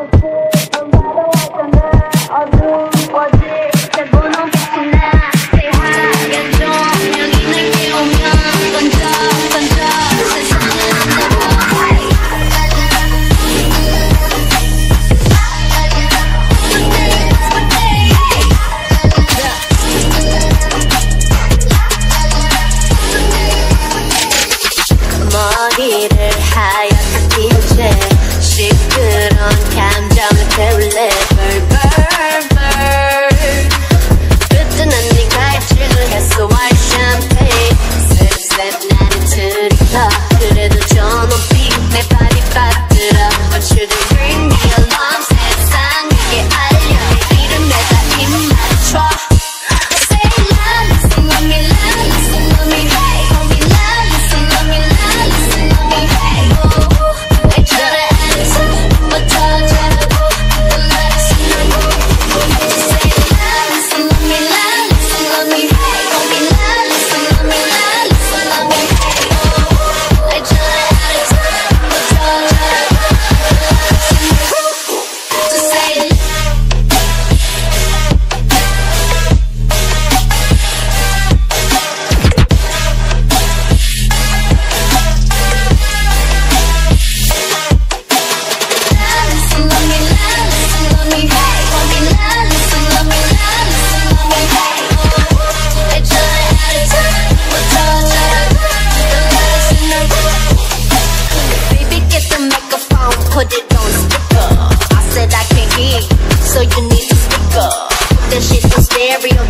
Number four. Cause she's so stereo,